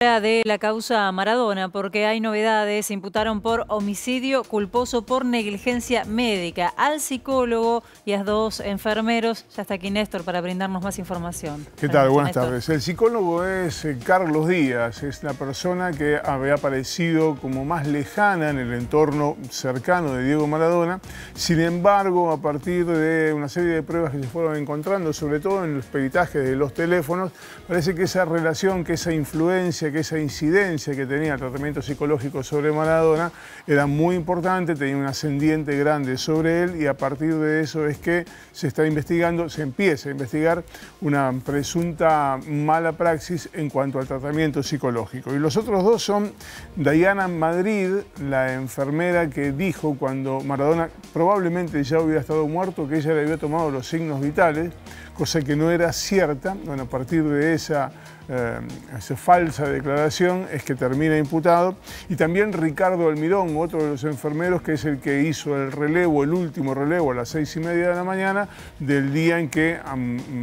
de la causa Maradona porque hay novedades. Se imputaron por homicidio culposo por negligencia médica al psicólogo y a dos enfermeros. Ya está aquí Néstor para brindarnos más información. ¿Qué tal? Buenas tardes. El psicólogo es eh, Carlos Díaz. Es la persona que había aparecido como más lejana en el entorno cercano de Diego Maradona. Sin embargo, a partir de una serie de pruebas que se fueron encontrando, sobre todo en los peritajes de los teléfonos, parece que esa relación, que esa influencia, que esa incidencia que tenía el tratamiento psicológico sobre Maradona era muy importante, tenía un ascendiente grande sobre él y a partir de eso es que se está investigando, se empieza a investigar una presunta mala praxis en cuanto al tratamiento psicológico. Y los otros dos son Diana Madrid, la enfermera que dijo cuando Maradona probablemente ya hubiera estado muerto que ella le había tomado los signos vitales, cosa que no era cierta. Bueno, a partir de esa, eh, esa falsa declaración es que termina imputado. Y también Ricardo Almirón, otro de los enfermeros, que es el que hizo el relevo, el último relevo a las seis y media de la mañana del día en que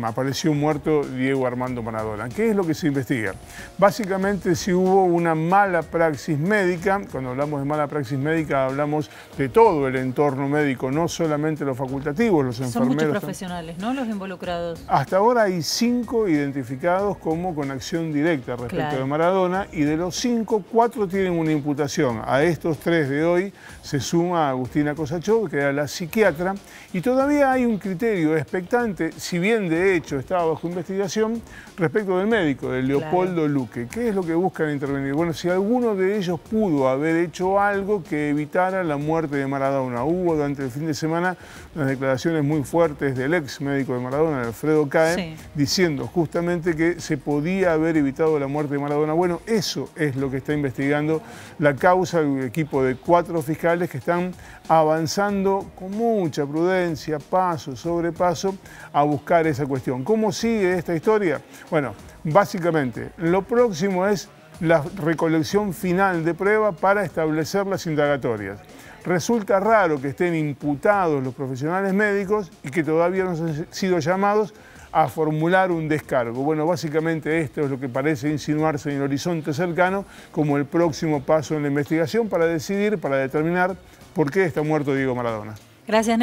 apareció muerto Diego Armando Maradona. ¿Qué es lo que se investiga? Básicamente si hubo una mala praxis médica, cuando hablamos de mala praxis médica hablamos de todo el entorno médico, no solamente los facultativos, los enfermeros. Son muchos profesionales, ¿no? Los involucrados. Hasta ahora hay cinco identificados como con acción directa respecto de Maradona y de los cinco, cuatro tienen una imputación. A estos tres de hoy se suma Agustina Cosachov, que era la psiquiatra, y todavía hay un criterio expectante, si bien de hecho estaba bajo investigación, respecto del médico, de Leopoldo Luque. ¿Qué es lo que buscan intervenir? Bueno, si alguno de ellos pudo haber hecho algo que evitara la muerte de Maradona. Hubo durante el fin de semana unas declaraciones muy fuertes del ex médico de Maradona, Alfredo Cae, diciendo justamente que se podía haber evitado la muerte de Maradona. Bueno, eso es lo que está investigando la causa del equipo de cuatro fiscales que están avanzando con mucha prudencia, paso sobre paso, a buscar esa cuestión. ¿Cómo sigue esta historia? Bueno, básicamente, lo próximo es la recolección final de prueba para establecer las indagatorias. Resulta raro que estén imputados los profesionales médicos y que todavía no han sido llamados a formular un descargo. Bueno, básicamente esto es lo que parece insinuarse en el horizonte cercano como el próximo paso en la investigación para decidir, para determinar por qué está muerto Diego Maradona. Gracias,